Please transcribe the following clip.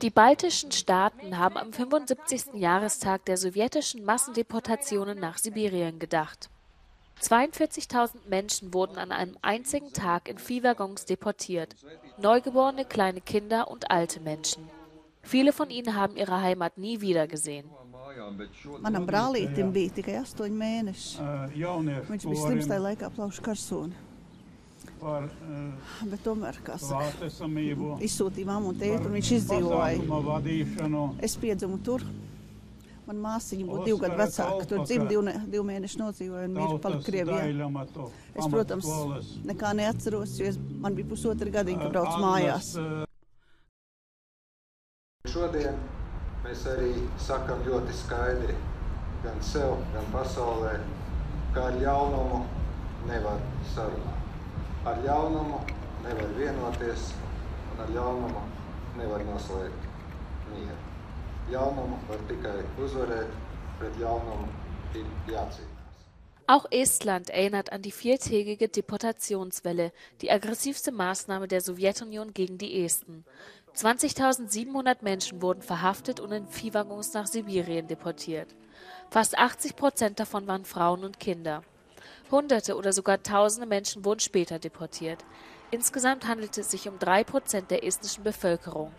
Die baltischen Staaten haben am 75. Jahrestag der sowjetischen Massendeportationen nach Sibirien gedacht. 42.000 Menschen wurden an einem einzigen Tag in Viehwaggons deportiert. Neugeborene, kleine Kinder und alte Menschen. Viele von ihnen haben ihre Heimat nie wieder gesehen. Manam brālītim bija tikai astoņi mēneši. Viņš bija slims tajā laikā plaušu karsoni. Bet tomēr, kā saka, izsūtīja mammu un tēti, un viņš izdzīvoja. Es piedzimu tur. Man māsiņa būtu divu gadu vecāka. Tur dzimta divu, divu mēnešu nodzīvoja un mīļi palika Krievijā. Es, protams, nekā neatceros, jo es, man bija pusotra gadiņa, kad braucu mājās. Šodien mēs arī sakam ļoti skaidri gan sev, gan pasaulē, ka ar ļaunumu nevar sarunāt. Ar ļaunumu nevar vienoties, un ar ļaunumu nevar noslēgt mieru. Ļaunumu var tikai uzvarēt, pret ļaunumu ir jācīnās. Auch Estland erinnert an die viertägige Deportationswelle, die aggressivste Maßnahme der Sowjetunion gegen die Esten. 20.700 Menschen wurden verhaftet und in Viehwaggons nach Sibirien deportiert. Fast 80 Prozent davon waren Frauen und Kinder. Hunderte oder sogar tausende Menschen wurden später deportiert. Insgesamt handelte es sich um drei Prozent der estnischen Bevölkerung.